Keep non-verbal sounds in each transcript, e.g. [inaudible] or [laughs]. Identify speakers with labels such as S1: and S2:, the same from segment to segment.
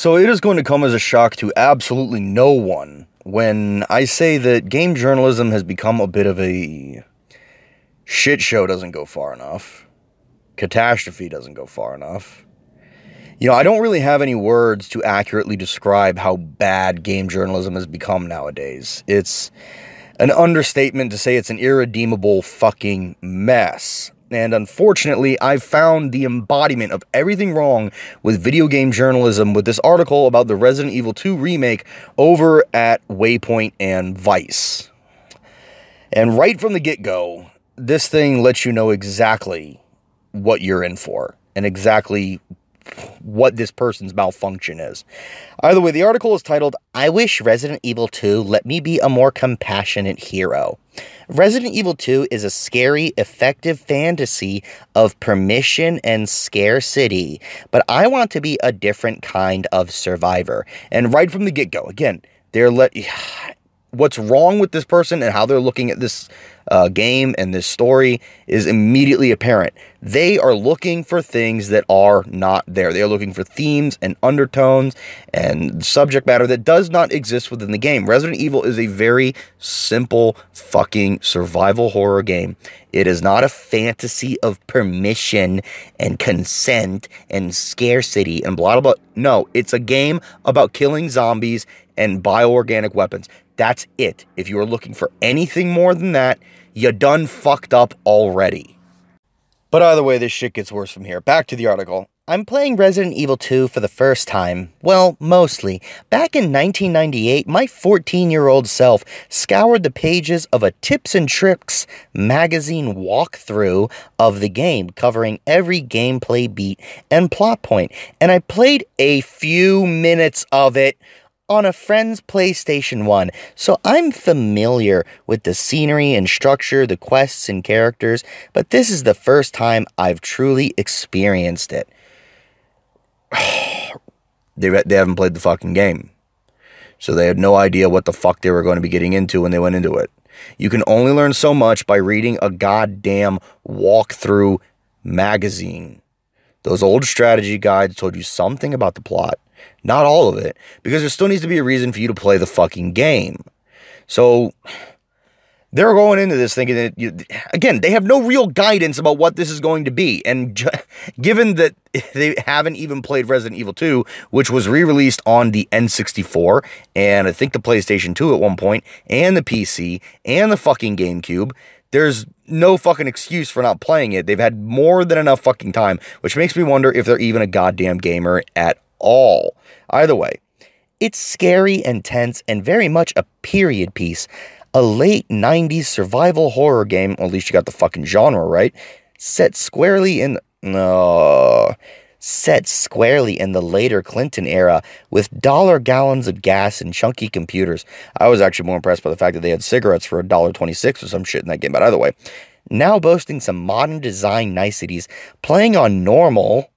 S1: So it is going to come as a shock to absolutely no one when I say that game journalism has become a bit of a shit show doesn't go far enough. Catastrophe doesn't go far enough. You know, I don't really have any words to accurately describe how bad game journalism has become nowadays. It's an understatement to say it's an irredeemable fucking mess. And unfortunately, I've found the embodiment of everything wrong with video game journalism with this article about the Resident Evil 2 remake over at Waypoint and Vice. And right from the get go, this thing lets you know exactly what you're in for and exactly what this person's malfunction is. Either way, the article is titled, I Wish Resident Evil 2 Let Me Be a More Compassionate Hero. Resident Evil 2 is a scary, effective fantasy of permission and scarcity, but I want to be a different kind of survivor. And right from the get go, again, they're let. [sighs] What's wrong with this person and how they're looking at this uh, game and this story is immediately apparent. They are looking for things that are not there. They are looking for themes and undertones and subject matter that does not exist within the game. Resident Evil is a very simple fucking survival horror game. It is not a fantasy of permission and consent and scarcity and blah blah blah. No, it's a game about killing zombies and bioorganic weapons. That's it. If you are looking for anything more than that, you done fucked up already. But either way, this shit gets worse from here. Back to the article. I'm playing Resident Evil 2 for the first time. Well, mostly. Back in 1998, my 14 year old self scoured the pages of a Tips and Tricks magazine walkthrough of the game, covering every gameplay beat and plot point, and I played a few minutes of it on a friend's PlayStation 1, so I'm familiar with the scenery and structure, the quests and characters, but this is the first time I've truly experienced it. [sighs] they, they haven't played the fucking game. So they had no idea what the fuck they were going to be getting into when they went into it. You can only learn so much by reading a goddamn walkthrough magazine. Those old strategy guides told you something about the plot, not all of it, because there still needs to be a reason for you to play the fucking game. So they're going into this thinking that, you, again, they have no real guidance about what this is going to be. And [laughs] given that [laughs] they haven't even played Resident Evil 2, which was re released on the N64 and I think the PlayStation 2 at one point, and the PC, and the fucking GameCube, there's no fucking excuse for not playing it. They've had more than enough fucking time, which makes me wonder if they're even a goddamn gamer at all. Either way, it's scary and tense and very much a period piece. A late 90s survival horror game, at least you got the fucking genre right, set squarely in. Uh, set squarely in the later Clinton era with dollar gallons of gas and chunky computers. I was actually more impressed by the fact that they had cigarettes for $1.26 or some shit in that game, but either way. Now boasting some modern design niceties, playing on normal.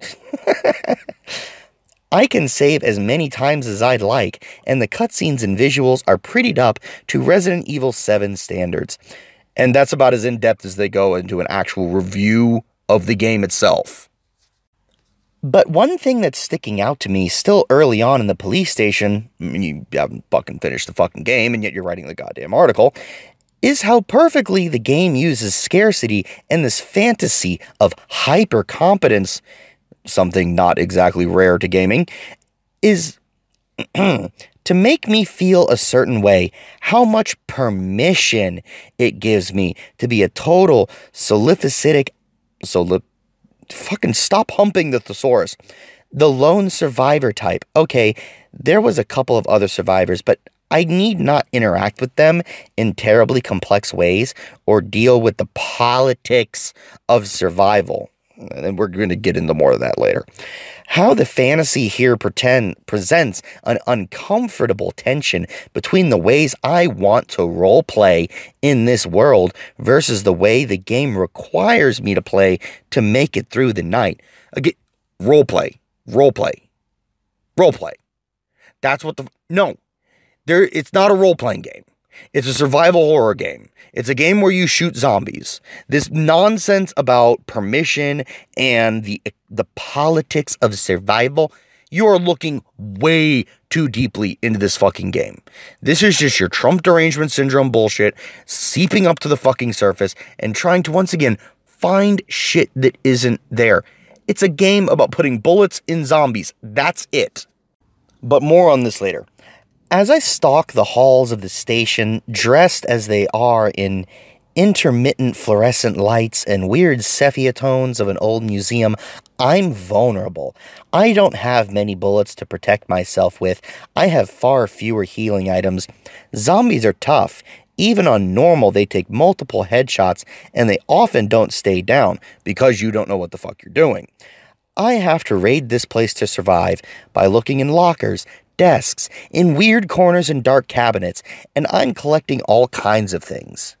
S1: [laughs] I can save as many times as I'd like, and the cutscenes and visuals are prettied up to Resident Evil 7 standards. And that's about as in depth as they go into an actual review of the game itself. But one thing that's sticking out to me still early on in the police station, I mean, you haven't fucking finished the fucking game and yet you're writing the goddamn article, is how perfectly the game uses scarcity and this fantasy of hyper competence something not exactly rare to gaming, is [clears throat] to make me feel a certain way, how much permission it gives me to be a total soliphacitic, solip, fucking stop humping the thesaurus. The lone survivor type. Okay, there was a couple of other survivors, but I need not interact with them in terribly complex ways or deal with the politics of survival and we're going to get into more of that later. How the fantasy here pretend presents an uncomfortable tension between the ways I want to role play in this world versus the way the game requires me to play to make it through the night. Again, role play, role play, role play. That's what the no. There, it's not a role playing game. It's a survival horror game. It's a game where you shoot zombies. This nonsense about permission and the the politics of survival. you're looking way too deeply into this fucking game. This is just your Trump derangement syndrome bullshit seeping up to the fucking surface and trying to once again find shit that isn't there. It's a game about putting bullets in zombies. That's it. But more on this later. As I stalk the halls of the station, dressed as they are in intermittent fluorescent lights and weird sepia tones of an old museum, I'm vulnerable. I don't have many bullets to protect myself with. I have far fewer healing items. Zombies are tough. Even on normal, they take multiple headshots and they often don't stay down because you don't know what the fuck you're doing. I have to raid this place to survive by looking in lockers, desks, in weird corners and dark cabinets, and I'm collecting all kinds of things.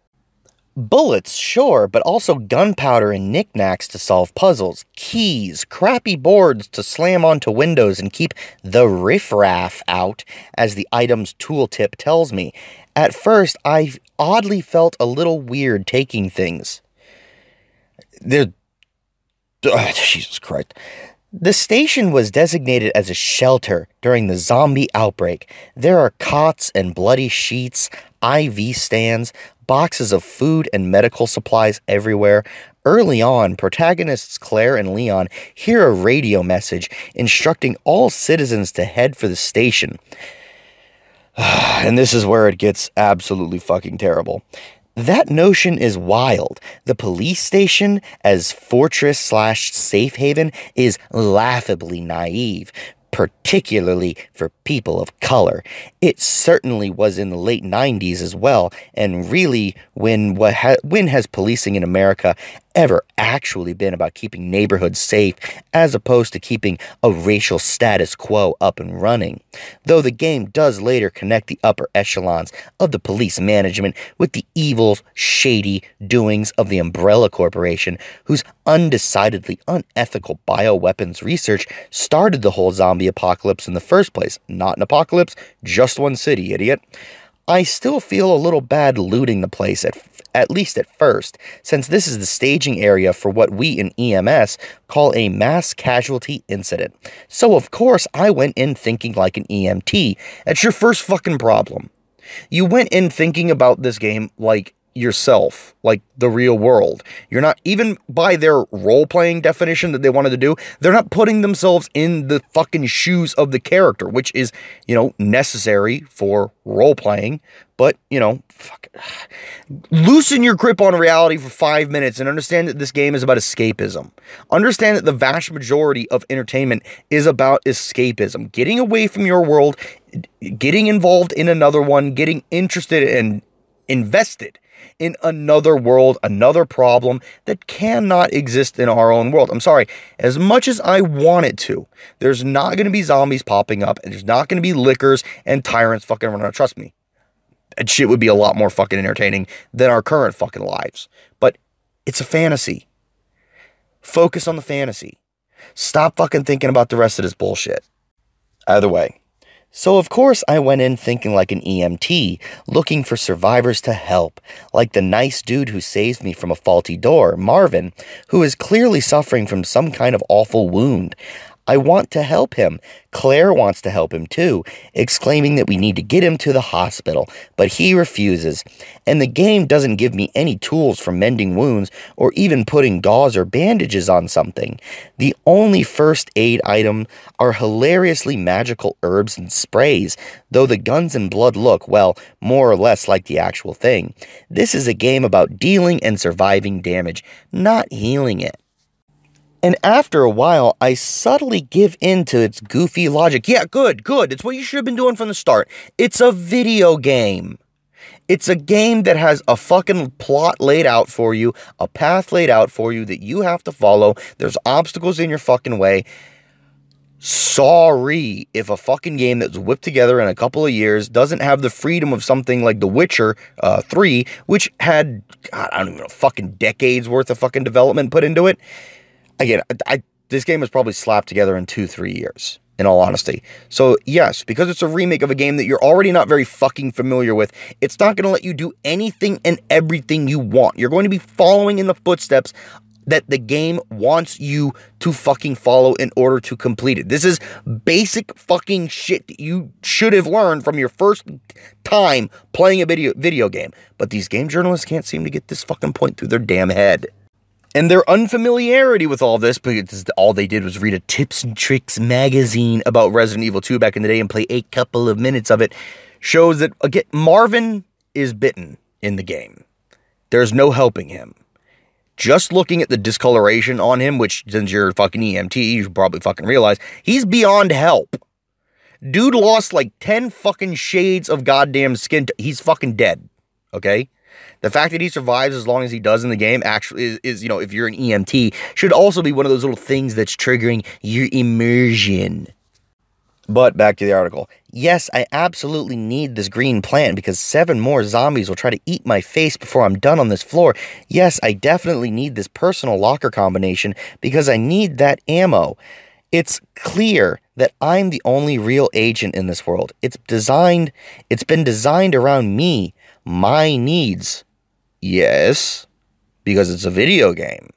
S1: Bullets, sure, but also gunpowder and knickknacks to solve puzzles, keys, crappy boards to slam onto windows and keep the riffraff out, as the item's tooltip tells me. At first, I oddly felt a little weird taking things. They're. Oh, [sighs] Jesus Christ. The station was designated as a shelter during the zombie outbreak. There are cots and bloody sheets, IV stands, boxes of food and medical supplies everywhere. Early on, protagonists Claire and Leon hear a radio message instructing all citizens to head for the station. [sighs] and this is where it gets absolutely fucking terrible. That notion is wild. The police station as fortress slash safe haven is laughably naive, particularly for people of color. It certainly was in the late 90s as well, and really when what ha- when has policing in America ever actually been about keeping neighborhoods safe as opposed to keeping a racial status quo up and running. Though the game does later connect the upper echelons of the police management with the evil, shady doings of the Umbrella Corporation, whose undecidedly unethical bioweapons research started the whole zombie apocalypse in the first place. Not an apocalypse, just one city, idiot. I still feel a little bad looting the place at at least at first, since this is the staging area for what we in EMS call a mass casualty incident. So of course I went in thinking like an EMT. That's your first fucking problem. You went in thinking about this game like yourself, like the real world. You're not, even by their role playing definition that they wanted to do, they're not putting themselves in the fucking shoes of the character, which is, you know, necessary for role playing. But, you know, fuck. Loosen your grip on reality for five minutes and understand that this game is about escapism. Understand that the vast majority of entertainment is about escapism. Getting away from your world, getting involved in another one, getting interested and invested in another world, another problem that cannot exist in our own world. I'm sorry, as much as I want it to, there's not going to be zombies popping up, and there's not going to be lickers and tyrants fucking running. around. Trust me, that shit would be a lot more fucking entertaining than our current fucking lives. But it's a fantasy. Focus on the fantasy. Stop fucking thinking about the rest of this bullshit. Either way, so, of course, I went in thinking like an EMT, looking for survivors to help, like the nice dude who saves me from a faulty door, Marvin, who is clearly suffering from some kind of awful wound. I want to help him. Claire wants to help him too, exclaiming that we need to get him to the hospital, but he refuses. And the game doesn't give me any tools for mending wounds or even putting gauze or bandages on something. The only first aid item are hilariously magical herbs and sprays, though the guns and blood look, well, more or less like the actual thing. This is a game about dealing and surviving damage, not healing it. And after a while, I subtly give in to its goofy logic. Yeah, good, good. It's what you should have been doing from the start. It's a video game. It's a game that has a fucking plot laid out for you, a path laid out for you that you have to follow. There's obstacles in your fucking way. Sorry if a fucking game that's whipped together in a couple of years doesn't have the freedom of something like The Witcher uh, 3, which had, God, I don't even know, fucking decades worth of fucking development put into it again, I, this game was probably slapped together in two, three years, in all honesty. So, yes, because it's a remake of a game that you're already not very fucking familiar with, it's not going to let you do anything and everything you want. You're going to be following in the footsteps that the game wants you to fucking follow in order to complete it. This is basic fucking shit that you should have learned from your first time playing a video video game. But these game journalists can't seem to get this fucking point through their damn head. And their unfamiliarity with all this, because all they did was read a tips and tricks magazine about Resident Evil 2 back in the day and play a couple of minutes of it, shows that again Marvin is bitten in the game. There's no helping him. Just looking at the discoloration on him, which since you're fucking EMT, you probably fucking realize he's beyond help. Dude lost like 10 fucking shades of goddamn skin. he's fucking dead. Okay? The fact that he survives as long as he does in the game actually is, is, you know, if you're an EMT, should also be one of those little things that's triggering your immersion. But back to the article. Yes, I absolutely need this green plant because seven more zombies will try to eat my face before I'm done on this floor. Yes, I definitely need this personal locker combination because I need that ammo. It's clear that I'm the only real agent in this world. It's designed, it's been designed around me, my needs. Yes, because it's a video game.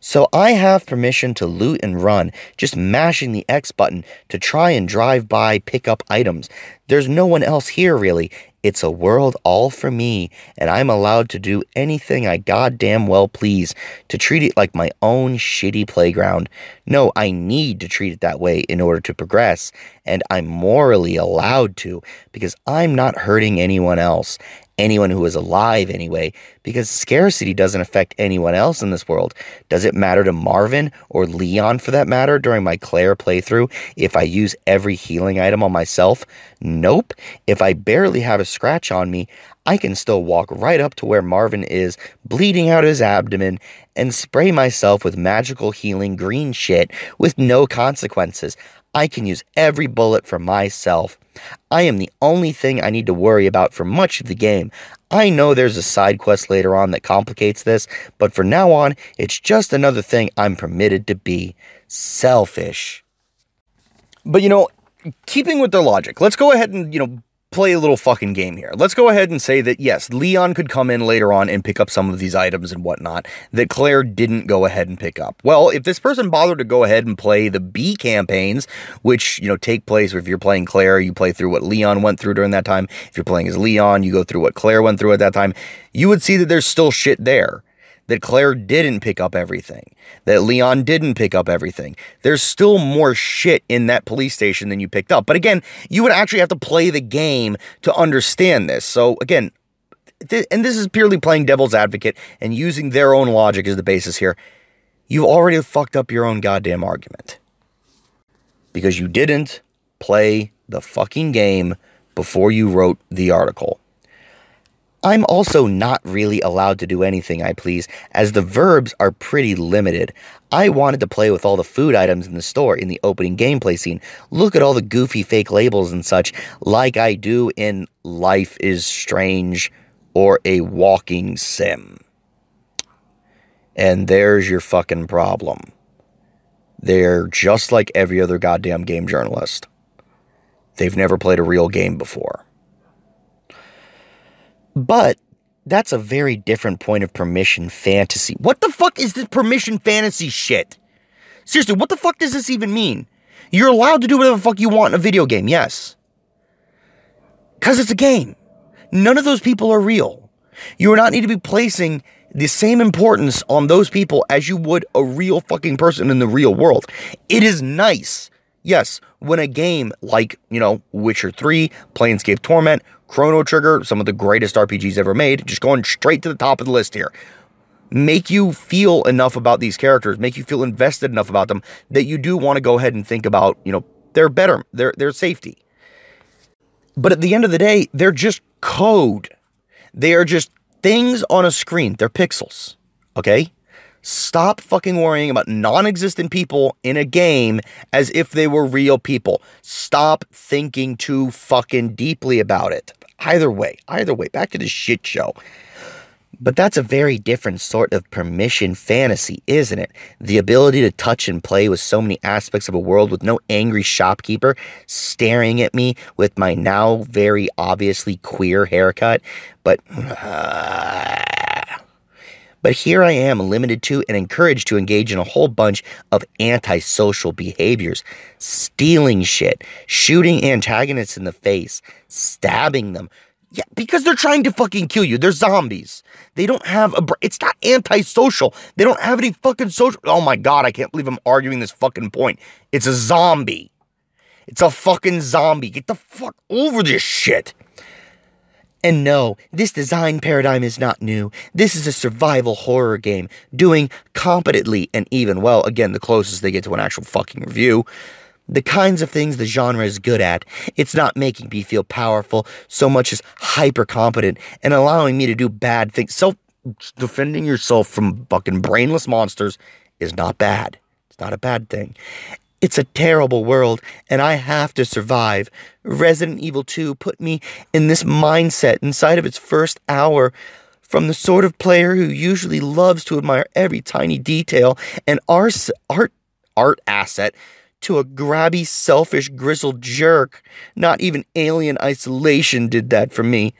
S1: So I have permission to loot and run, just mashing the X button to try and drive by, pick up items. There's no one else here, really. It's a world all for me, and I'm allowed to do anything I goddamn well please, to treat it like my own shitty playground. No, I need to treat it that way in order to progress, and I'm morally allowed to, because I'm not hurting anyone else, anyone who is alive anyway, because scarcity doesn't affect anyone else in this world. Does it matter to Marvin or Leon for that matter during my Claire playthrough if I use every healing item on myself? Nope. If I barely have a scratch on me, I can still walk right up to where Marvin is, bleeding out his abdomen, and spray myself with magical healing green shit with no consequences. I can use every bullet for myself. I am the only thing I need to worry about for much of the game. I know there's a side quest later on that complicates this, but for now on, it's just another thing I'm permitted to be. Selfish. But you know, keeping with their logic, let's go ahead and, you know, play a little fucking game here. Let's go ahead and say that yes, Leon could come in later on and pick up some of these items and whatnot that Claire didn't go ahead and pick up. Well, if this person bothered to go ahead and play the B campaigns, which, you know, take place if you're playing Claire, you play through what Leon went through during that time. If you're playing as Leon, you go through what Claire went through at that time. You would see that there's still shit there that Claire didn't pick up everything, that Leon didn't pick up everything. There's still more shit in that police station than you picked up. But again, you would actually have to play the game to understand this. So again, th- and this is purely playing devil's advocate and using their own logic as the basis here. You've already fucked up your own goddamn argument. Because you didn't play the fucking game before you wrote the article. I'm also not really allowed to do anything I please, as the verbs are pretty limited. I wanted to play with all the food items in the store in the opening gameplay scene, look at all the goofy fake labels and such, like I do in Life is Strange or a walking sim. And there's your fucking problem. They're just like every other goddamn game journalist. They've never played a real game before. But that's a very different point of permission fantasy. What the fuck is this permission fantasy shit? Seriously, what the fuck does this even mean? You're allowed to do whatever the fuck you want in a video game, yes. Because it's a game. None of those people are real. You do not need to be placing the same importance on those people as you would a real fucking person in the real world. It is nice, yes, when a game like, you know, Witcher 3, Planescape Torment, Chrono Trigger, some of the greatest RPGs ever made, just going straight to the top of the list here. Make you feel enough about these characters, make you feel invested enough about them that you do want to go ahead and think about, you know, their better, their their safety. But at the end of the day, they're just code. They are just things on a screen. They're pixels. Okay? Stop fucking worrying about non existent people in a game as if they were real people. Stop thinking too fucking deeply about it. Either way, either way, back to the shit show. But that's a very different sort of permission fantasy, isn't it? The ability to touch and play with so many aspects of a world with no angry shopkeeper staring at me with my now very obviously queer haircut. But. [sighs] Uh,
S2: But here I am, limited to and encouraged to engage in a whole bunch of antisocial behaviors stealing shit, shooting antagonists in the face, stabbing them. Yeah, because they're trying to fucking kill you. They're zombies. They don't have a. It's not antisocial. They don't have any fucking social. Oh my god, I can't believe I'm arguing this fucking point. It's a zombie. It's a fucking zombie. Get the fuck over this shit. And no, this design paradigm is not new. This is a survival horror game, doing competently and even well, again, the closest they get to an actual fucking review. The kinds of things the genre is good at. It's not making me feel powerful so much as hyper competent and allowing me to do bad things. Self defending yourself from fucking brainless monsters is not bad. It's not a bad thing. It's a terrible world, and I have to survive. Resident Evil 2 put me in this mindset inside of its first hour. From the sort of player who usually loves to admire every tiny detail and art, art, art asset to a grabby, selfish, grizzled jerk. Not even Alien Isolation did that for me.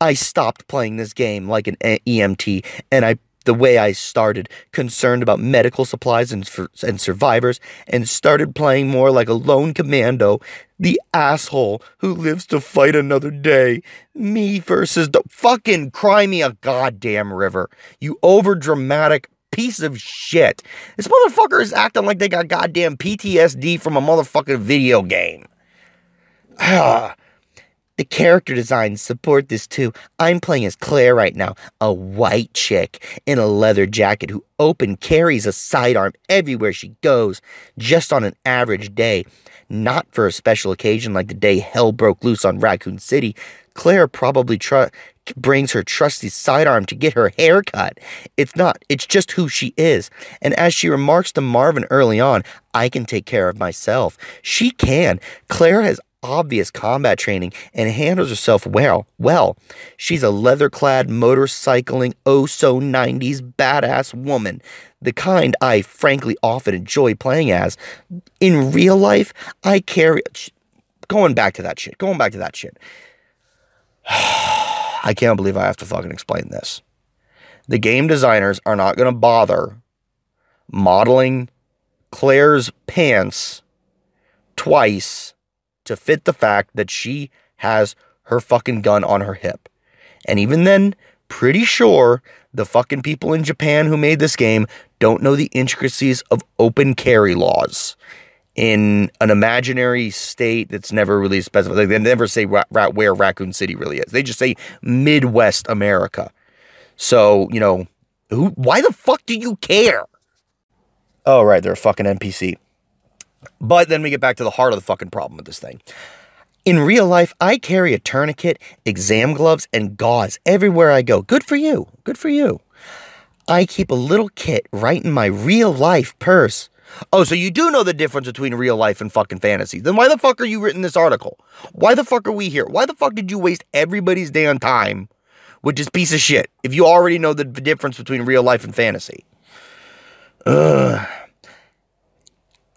S2: I stopped playing this game like an EMT, and I the way I started, concerned about medical supplies and, and survivors, and started playing more like a lone commando, the asshole who lives to fight another day. Me versus the fucking cry me a goddamn river. You overdramatic piece of shit. This motherfucker is acting like they got goddamn PTSD from a motherfucking video game. [sighs] Ah. The character designs support this too. I'm playing as Claire right now, a white chick in a leather jacket who open carries a sidearm everywhere she goes, just on an average day. Not for a special occasion like the day hell broke loose on Raccoon City. Claire probably brings her trusty sidearm to get her hair cut. It's not, it's just who she is. And as she remarks to Marvin early on, I can take care of myself. She can. Claire has obvious combat training and handles herself well. Well, she's a leather-clad motorcycling oh so 90s badass woman, the kind I frankly often enjoy playing as. In real life, I carry going back to that shit. Going back to that shit. [sighs] I can't believe I have to fucking explain this. The game designers are not going to bother modeling Claire's pants twice to fit the fact that she has her fucking gun on her hip. And even then, pretty sure the fucking people in Japan who made this game don't know the intricacies of open carry laws in an imaginary state that's never really specified. Like they never say ra- ra- where Raccoon City really is. They just say Midwest America. So, you know, who why the fuck do you care? Oh, right, they're a fucking NPC. But then we get back to the heart of the fucking problem with this thing. In real life, I carry a tourniquet, exam gloves, and gauze everywhere I go. Good for you. Good for you. I keep a little kit right in my real life purse. Oh, so you do know the difference between real life and fucking fantasy. Then why the fuck are you written this article? Why the fuck are we here? Why the fuck did you waste everybody's damn time with this piece of shit if you already know the difference between real life and fantasy? Ugh.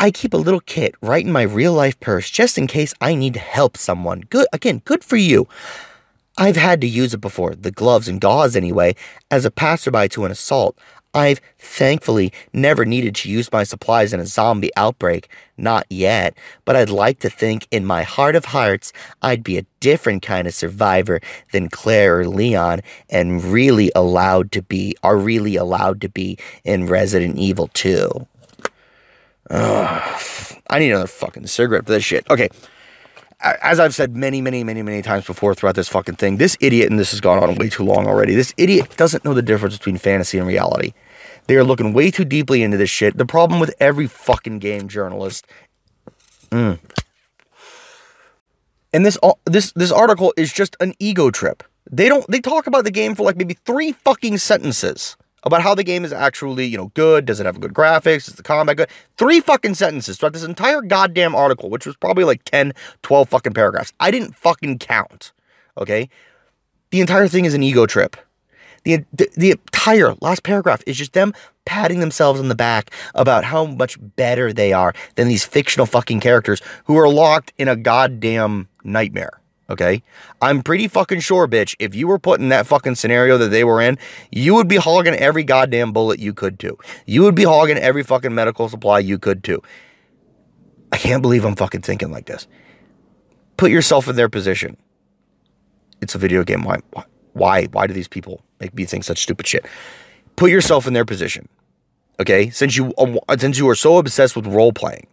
S2: I keep a little kit right in my real life purse just in case I need to help someone. Good, again, good for you. I've had to use it before, the gloves and gauze anyway, as a passerby to an assault. I've thankfully never needed to use my supplies in a zombie outbreak. Not yet, but I'd like to think in my heart of hearts I'd be a different kind of survivor than Claire or Leon and really allowed to be, are really allowed to be in Resident Evil 2. Ugh, I need another fucking cigarette for this shit. Okay. As I've said many, many, many, many times before throughout this fucking thing, this idiot, and this has gone on way too long already, this idiot doesn't know the difference between fantasy and reality. They are looking way too deeply into this shit. The problem with every fucking game journalist. Mm. And this this this article is just an ego trip. They don't they talk about the game for like maybe three fucking sentences about how the game is actually, you know, good. Does it have good graphics? Is the combat good? Three fucking sentences throughout this entire goddamn article, which was probably like 10, 12 fucking paragraphs. I didn't fucking count. Okay? The entire thing is an ego trip. The, the, the entire last paragraph is just them patting themselves on the back about how much better they are than these fictional fucking characters who are locked in a goddamn nightmare.
S1: Okay? I'm pretty fucking sure, bitch, if you were put in that fucking scenario that they were in, you would be hogging every goddamn bullet you could too. You would be hogging every fucking medical supply you could too. I can't believe I'm fucking thinking like this. Put yourself in their position. It's a video game. Why? Why? Why do these people make me think such stupid shit? Put yourself in their position. Okay? Since you uh, since you are so obsessed with role playing,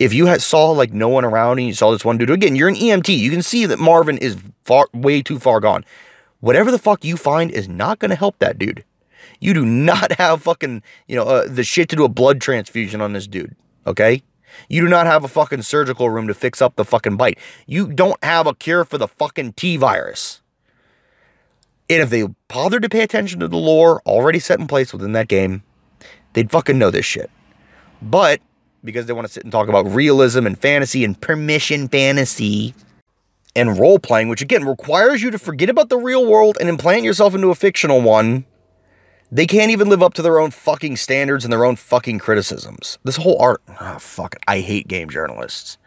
S1: if you had saw like no one around and you saw this one dude again, you're an EMT. You can see that Marvin is far way too far gone. Whatever the fuck you find is not going to help that dude. You do not [laughs] have fucking you know uh, the shit to do a blood transfusion on this dude. Okay. You do not have a fucking surgical room to fix up the fucking bite. You don't have a cure for the fucking T virus. And if they bothered to pay attention to the lore already set in place within that game, they'd fucking know this shit. But because they want to sit and talk about realism and fantasy and permission fantasy and role playing, which again requires you to forget about the real world and implant yourself into a fictional one. They can't even live up to their own fucking standards and their own fucking criticisms. This whole art, oh, fuck it. I hate game journalists.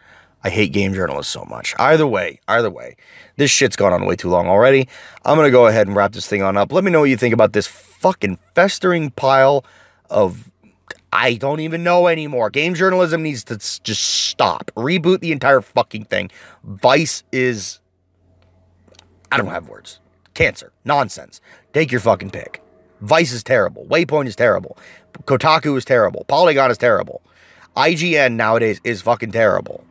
S1: I hate game journalists so much. Either way, either way, this shit's gone on way too long already. I'm gonna go ahead and wrap this thing on up. Let me know what you think about this fucking festering pile of I don't even know anymore. Game journalism needs to just stop. Reboot the entire fucking thing. Vice is. I don't have words. Cancer. Nonsense. Take your fucking pick. Vice is terrible. Waypoint is terrible. Kotaku is terrible. Polygon is terrible. IGN nowadays is fucking terrible.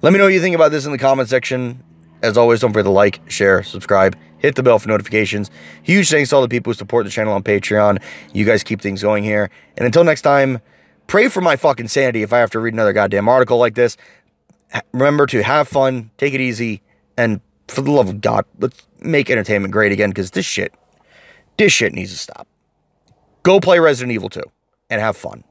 S1: Let me know what you think about this in the comment section. As always, don't forget to like, share, subscribe, hit the bell for notifications. Huge thanks to all the people who support the channel on Patreon. You guys keep things going here. And until next time, pray for my fucking sanity if I have to read another goddamn article like this. Remember to have fun, take it easy, and for the love of God, let's make entertainment great again because this shit, this shit needs to stop. Go play Resident Evil 2 and have fun.